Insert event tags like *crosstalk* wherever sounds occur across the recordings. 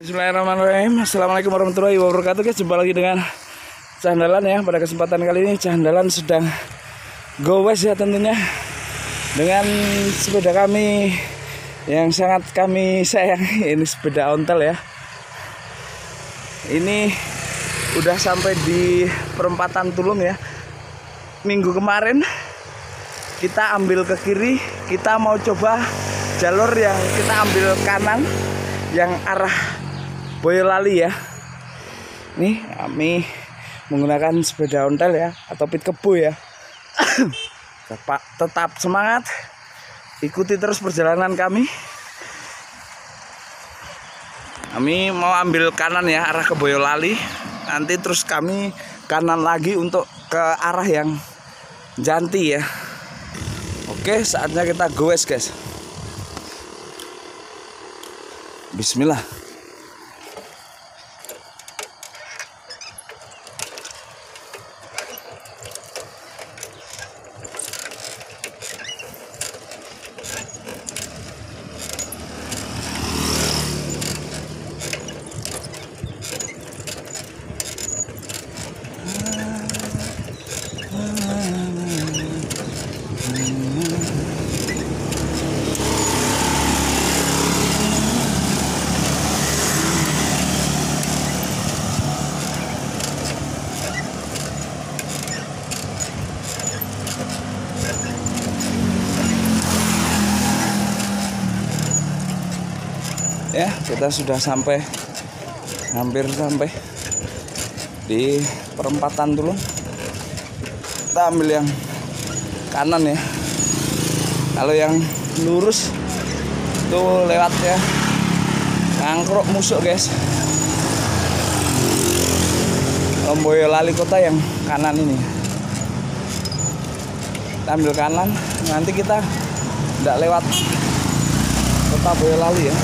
Bismillahirrahmanirrahim. Assalamualaikum warahmatullahi wabarakatuh guys. Jumpa lagi dengan Cahandalan ya. Pada kesempatan kali ini Cahandalan sedang Gowes ya tentunya. Dengan sepeda kami Yang sangat kami sayang. *laughs* Ini sepeda ontel ya. Ini Udah sampai di perempatan Tulung ya. Minggu kemarin Kita ambil ke kiri Kita mau coba Jalur yang kita ambil kanan Yang arah Boyolali ya. Nih kami menggunakan sepeda ontel ya atau pit kebo ya. *coughs* tetap, tetap semangat. Ikuti terus perjalanan kami. Kami mau ambil kanan ya arah ke Boyolali. Nanti terus kami kanan lagi untuk ke arah yang Janti ya. Oke, saatnya kita goes guys. Bismillah. ya kita sudah sampai hampir sampai di perempatan dulu. Kita ambil yang kanan ya. Kalau yang lurus tuh lewat ya. Ngangkrok musuk guys. Boyolali kota yang kanan ini. Kita ambil kanan nanti kita tidak lewat kota Boyolali ya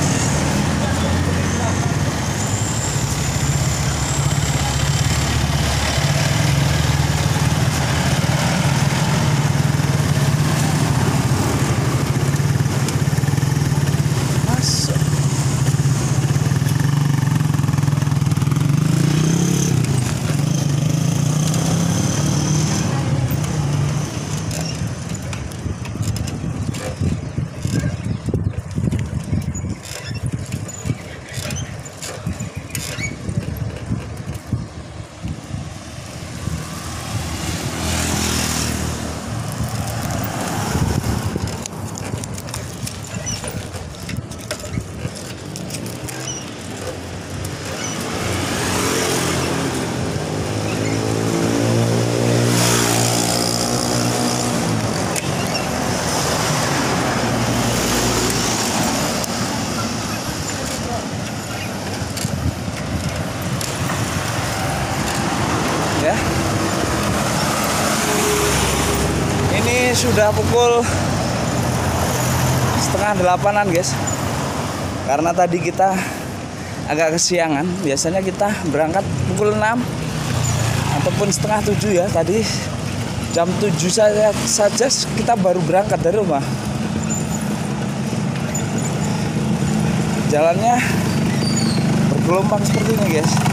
sudah pukul setengah delapanan guys. Karena tadi kita agak kesiangan. Biasanya kita berangkat pukul 6 ataupun setengah tujuh ya. Tadi jam 7 saja saja kita baru berangkat dari rumah. Jalannya bergelombang seperti ini guys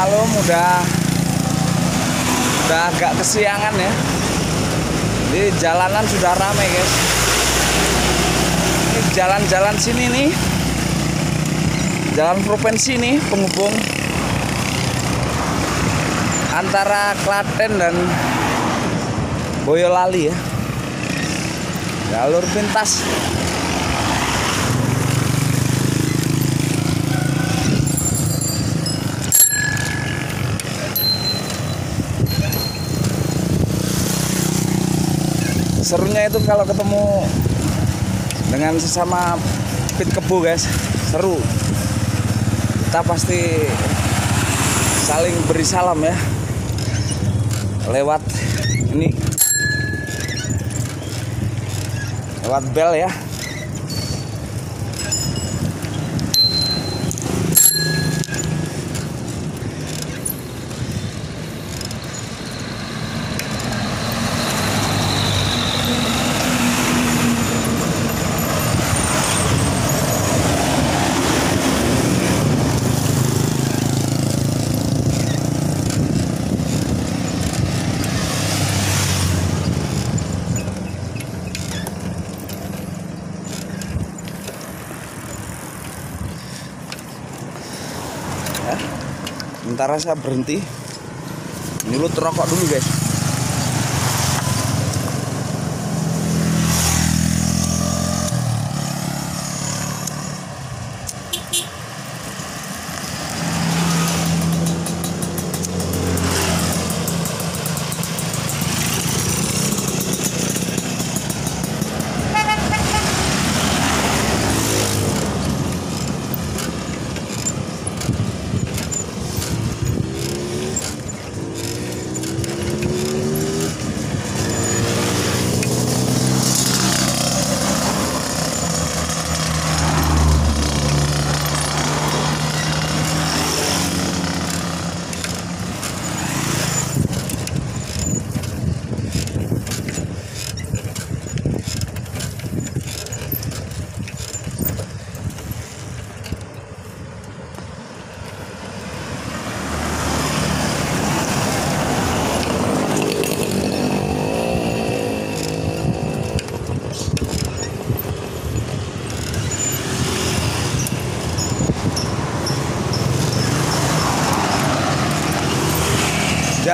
malum udah udah agak kesiangan ya Ini jalanan sudah ramai guys. Ini jalan-jalan sini nih. Jalan provinsi nih penghubung antara Klaten dan Boyolali ya. Jalur pintas. Serunya itu kalau ketemu dengan sesama pit kebu guys. Seru. Kita pasti saling beri salam ya. Lewat ini. Lewat bel ya. Sementara saya berhenti. Nyulut rokok dulu guys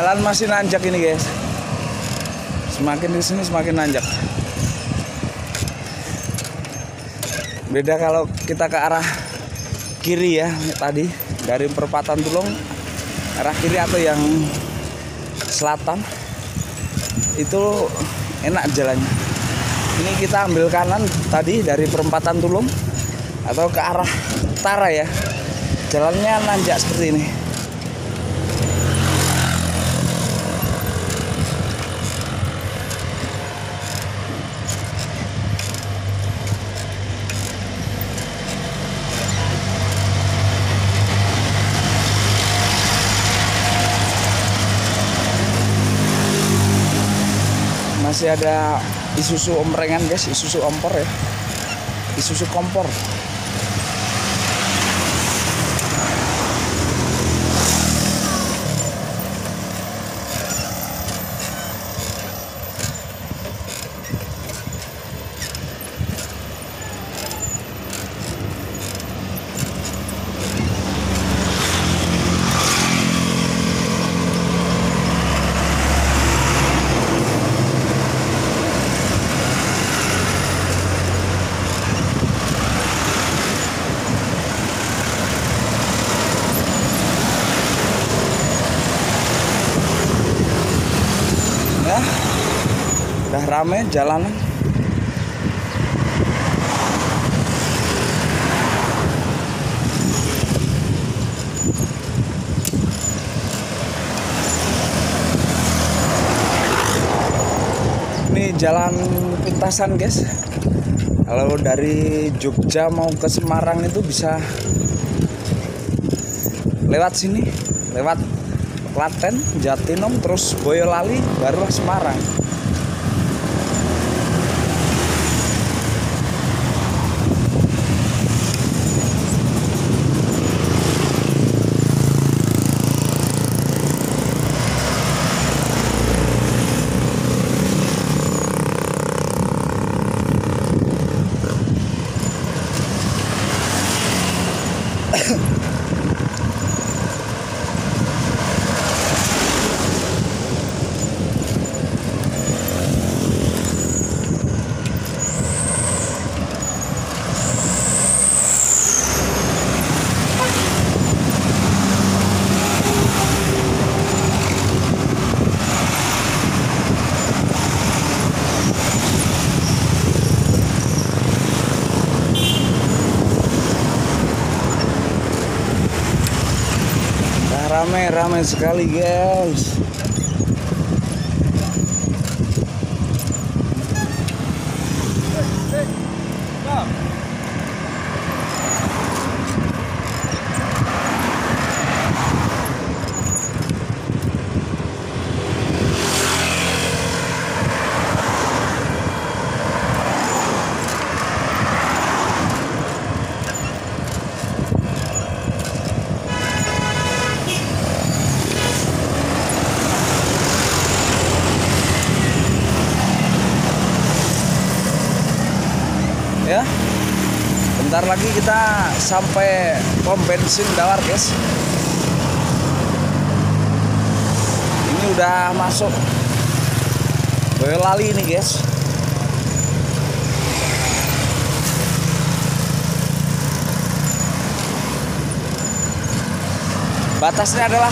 Jalan masih nanjak ini guys. Semakin di sini semakin nanjak. Beda kalau kita ke arah kiri ya tadi dari perempatan Tulung arah kiri atau yang selatan itu enak jalannya. Ini kita ambil kanan tadi dari perempatan Tulung atau ke arah utara ya. Jalannya nanjak seperti ini. Masih ada isusu omrengan guys. Isusu ompor ya. Isusu kompor ya udah rame jalanan ini jalan pintasan guys kalau dari Jogja mau ke Semarang itu bisa lewat sini lewat Klaten, Jatinom, terus Boyolali, barulah Semarang. Ramai-ramai sekali guys ya bentar lagi kita sampai pom bensin Dawar guys. Ini udah masuk Boyolali ini guys. Batasnya adalah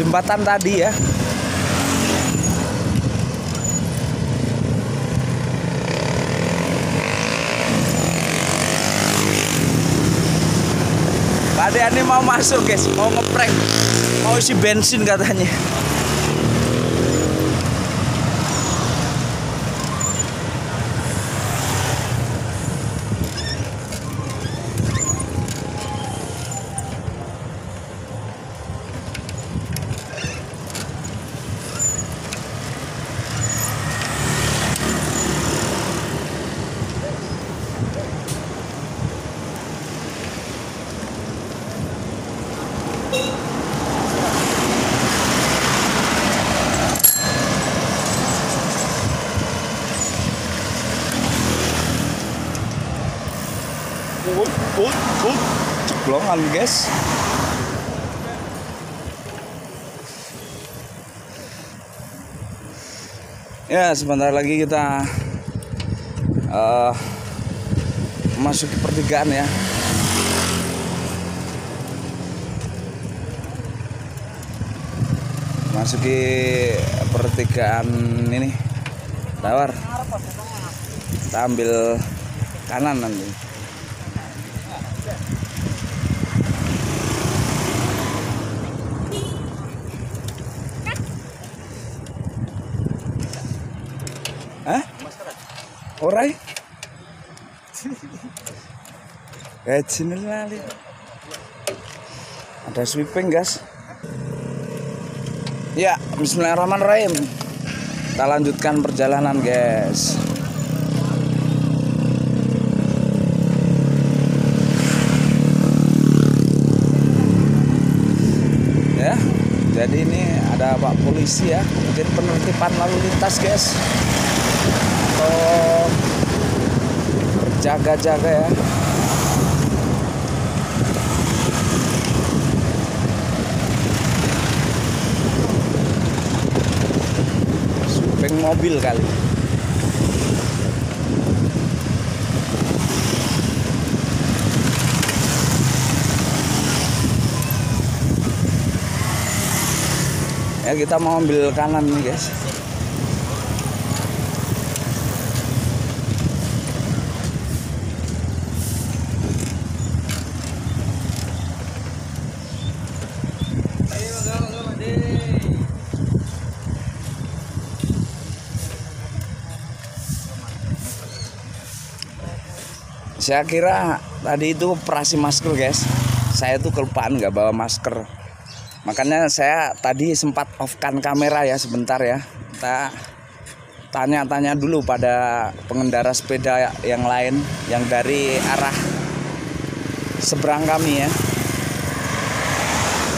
jembatan tadi ya Ini mau masuk guys, mau ngeprank, mau isi bensin katanya. Ceplongan guys. Ya sebentar lagi kita uh, memasuki pertigaan ya. Masuki pertigaan ini tawar. Kita ambil kanan nanti. Orai? Sini lali. Ada sweeping guys. Ya, Bismillahirrahmanirrahim. Kita lanjutkan perjalanan guys. Ya, jadi ini ada pak polisi ya, mungkin penertiban lalu lintas guys atau jaga-jaga ya. Supeng mobil kali. Ya kita mau ambil kanan nih guys saya kira tadi itu operasi masker guys. Saya tuh kelupaan nggak bawa masker. Makanya saya tadi sempat off kan kamera ya sebentar ya. Kita tanya-tanya dulu pada pengendara sepeda yang lain yang dari arah seberang kami ya.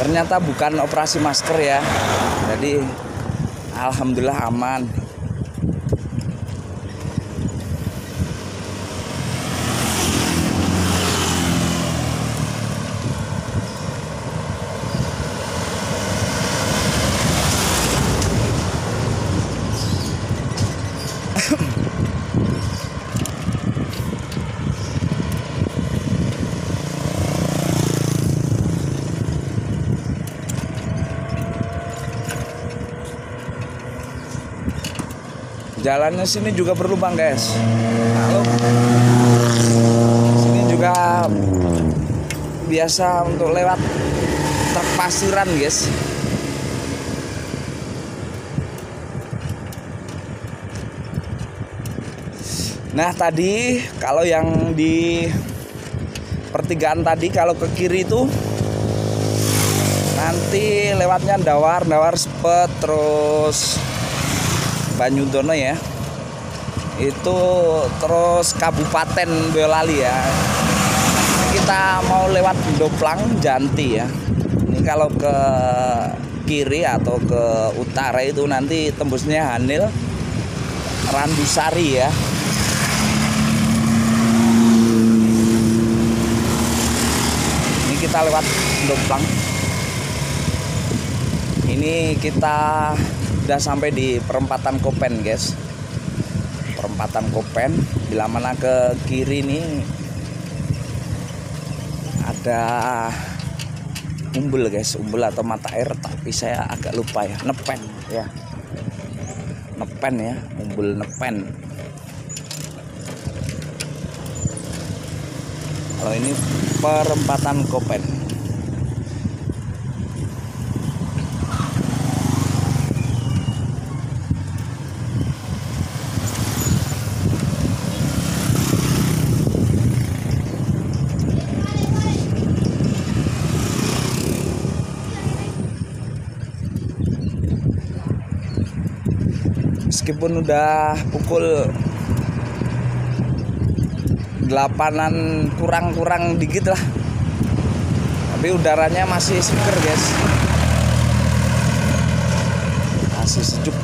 Ternyata bukan operasi masker ya. Jadi alhamdulillah aman jalannya sini juga berlubang guys Halo. sini juga biasa untuk lewat truk pasiran guys Nah tadi kalau yang di pertigaan tadi kalau ke kiri itu nanti lewatnya Dawar, Dawar Sepet terus Banyudono ya. Itu terus Kabupaten Boyolali ya. Kita mau lewat Doplang Janti ya. Ini kalau ke kiri atau ke utara itu nanti tembusnya Hanil Randusari ya. Ini kita lewat Doplang. Ini kita udah sampai di perempatan Kopen guys. Perempatan Kopen bila mana ke kiri nih. Ada umbul guys. Umbul atau mata air tapi saya agak lupa ya. Nepen ya. Nepen ya. Umbul nepen. Kalau ini perempatan Kopen meskipun udah pukul delapanan kurang-kurang dikit lah. Tapi udaranya masih seger guys. Masih sejuk.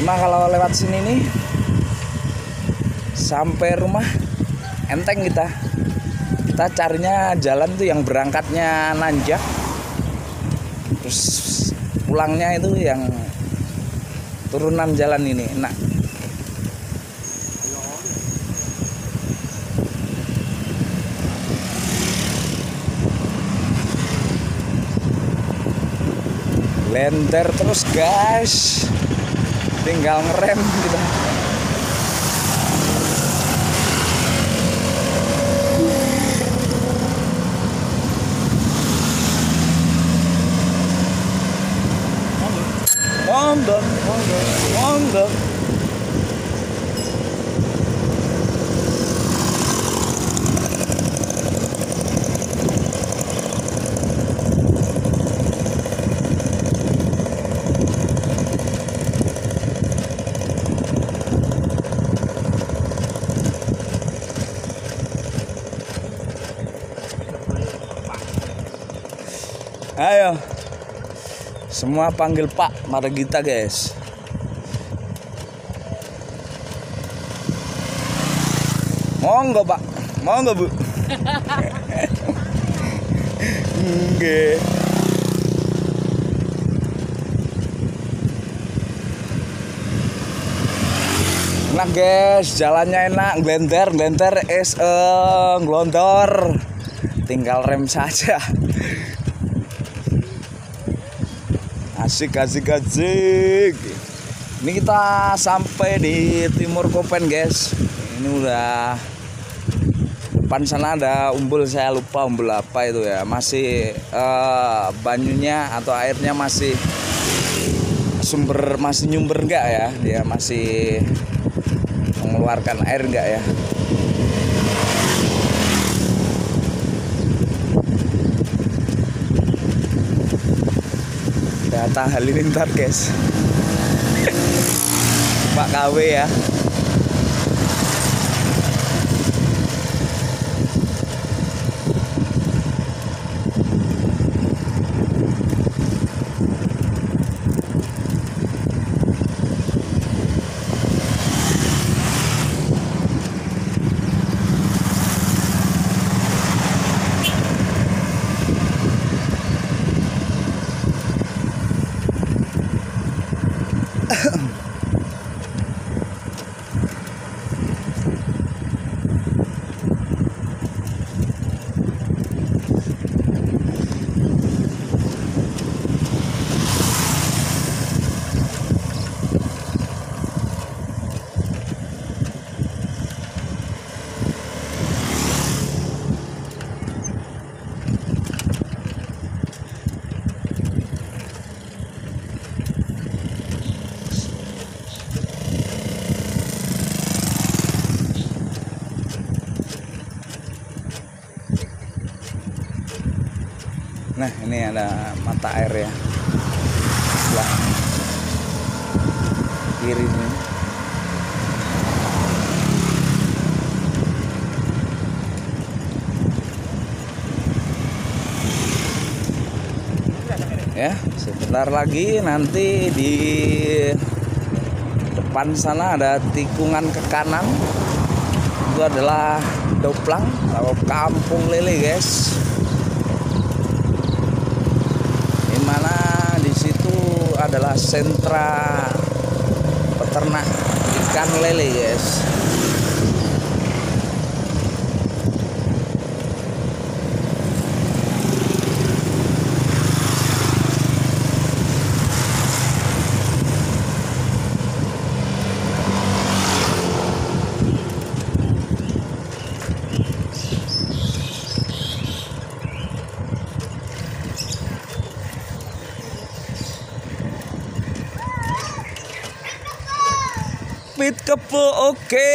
Memang kalau lewat sini nih sampai rumah enteng kita kita carinya jalan tuh yang berangkatnya nanjak. Terus pulangnya itu yang turunan jalan ini enak. Lenter terus guys. Tinggal ngerem kita monggo monggo monggo Ayo. Semua panggil Pak Margita, guys. Monggo, Pak. Monggo, Bu. Nggih. Enak guys, jalannya enak, glenter, glenter es eh glontor. Tinggal rem saja. Asik asik asik. Ini kita sampai di timur Kopen guys. Ini udah depan sana ada umbul saya lupa umbul apa itu ya. Masih eh, banyunya atau airnya masih sumber masih nyumber enggak ya? Dia masih mengeluarkan air enggak ya? Data halilintar guys. Pak KW ya ini ada mata air ya. Sebelah kiri ini. Ya sebentar lagi nanti di depan sana ada tikungan ke kanan. Itu adalah Doplang atau Kampung Lele guys adalah sentra peternak ikan lele guys Pit kepo oke.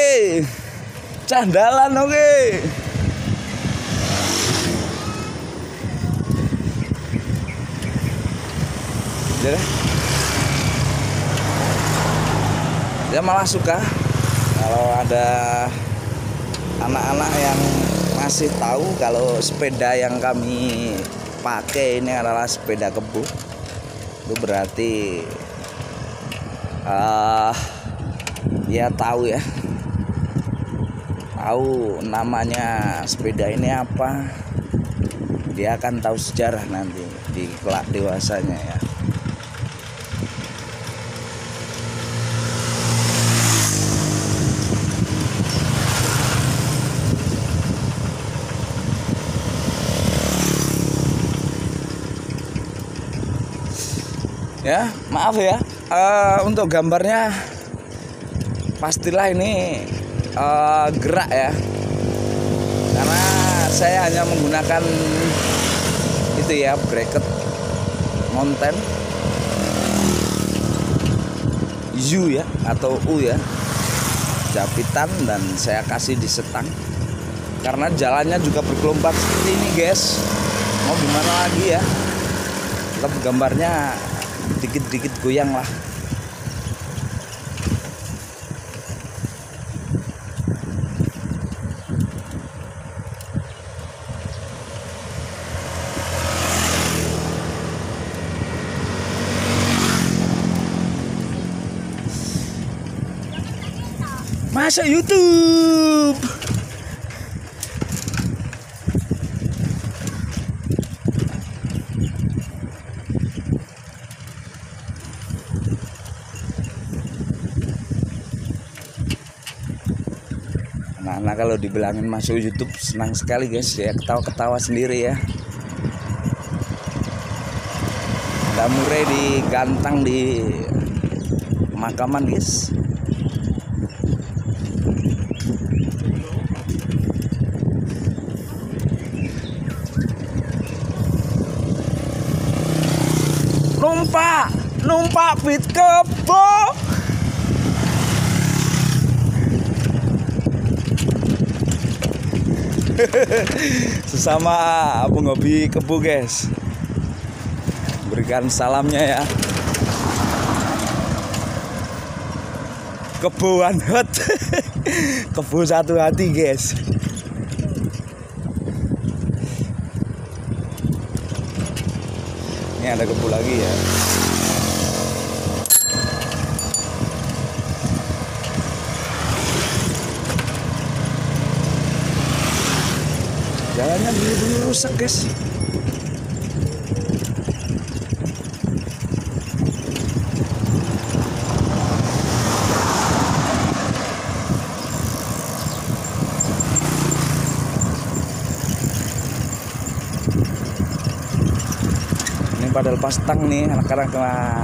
Candalan oke. Jadi dia malah suka kalau ada anak-anak yang masih tahu kalau sepeda yang kami pakai ini adalah sepeda kebo. Itu berarti uh, ya tahu ya tahu namanya sepeda ini apa. Dia akan tahu sejarah nanti di kelak dewasanya ya. Ya maaf ya. Uh, untuk gambarnya pastilah ini uh, gerak ya. Karena saya hanya menggunakan itu ya bracket mountain. U ya atau U ya. Japitan dan saya kasih di setang. Karena jalannya juga bergelombang seperti ini guys. Mau gimana lagi ya? Tetap gambarnya dikit-dikit goyang lah Masuk YouTube. Anak-anak kalau dibilangin masuk YouTube senang sekali guys ya ketawa-ketawa sendiri ya. Ada murai digantang di makaman guys. Numpak numpak pit kebo. *laughs* Sesama penghobi kebu guys. Berikan salamnya ya. Kebuan hot *laughs* kebu satu hati guys ada kebu lagi ya. Jalannya dulu-dulu rusak guys ini pada lepas tang nih anak-anak lah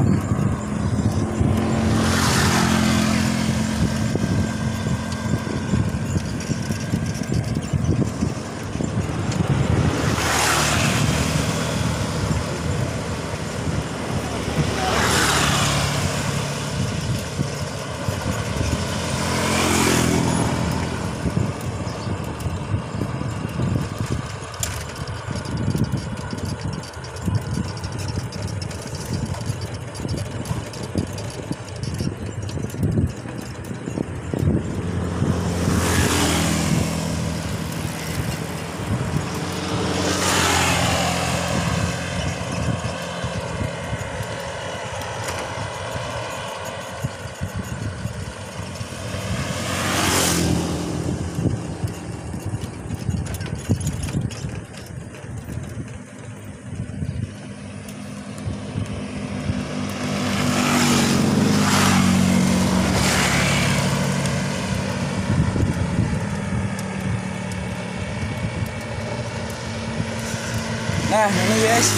Nah ini guys.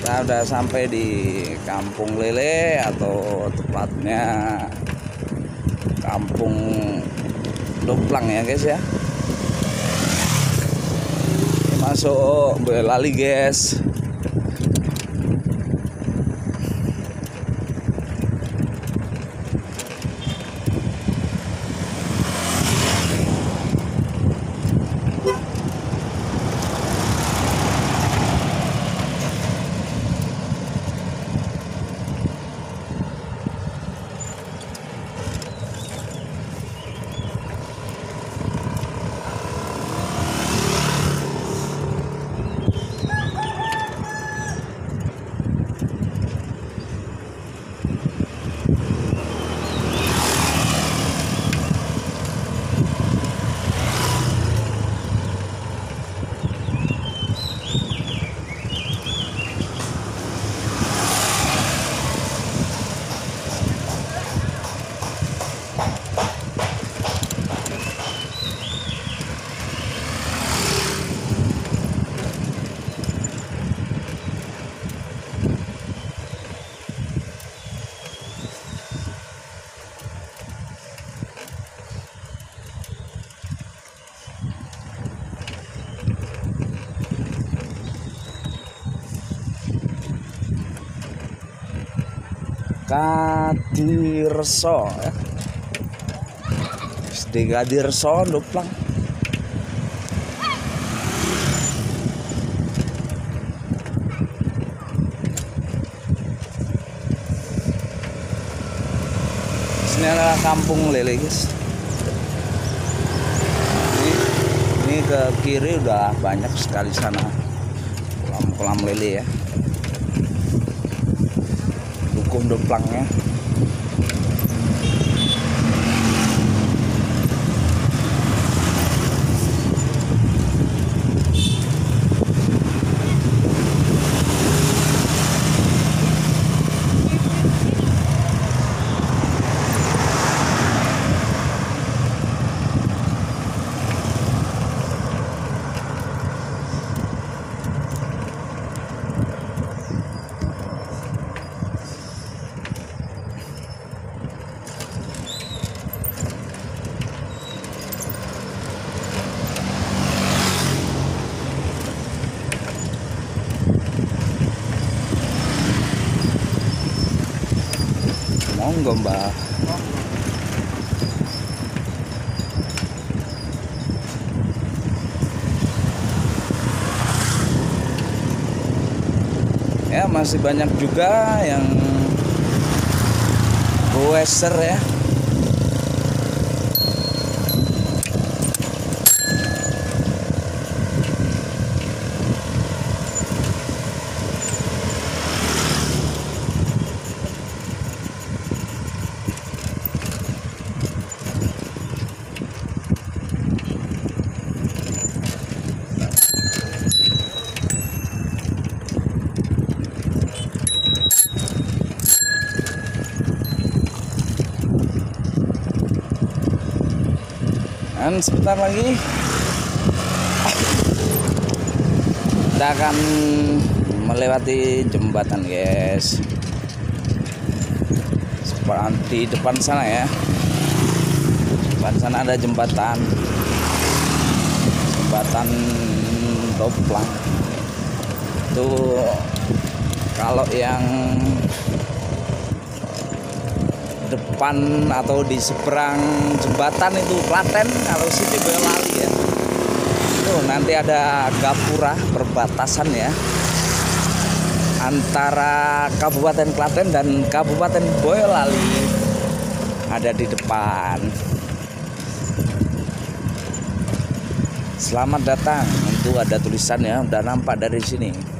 Kita udah sampai di Kampung Lele Atau tepatnya Kampung Doplang ya guys ya. Masuk Boyolali guys Kadirso ya. SD Kadirso Doplang Sini adalah kampung lele guys. Ini, ini ke kiri udah banyak sekali sana. Kolam-kolam lele ya. Dukung domplangnya monggo mbak. Ya masih banyak juga yang goeser ya sebentar lagi kita akan melewati jembatan guys. Seperti depan sana ya. Depan sana ada jembatan. Jembatan Doplang itu kalau yang depan atau di seberang jembatan itu Klaten kalau sini Boyolali ya. Itu nanti ada gapura perbatasan ya antara Kabupaten Klaten dan Kabupaten Boyolali ada di depan. Selamat datang. Itu ada tulisannya udah nampak dari sini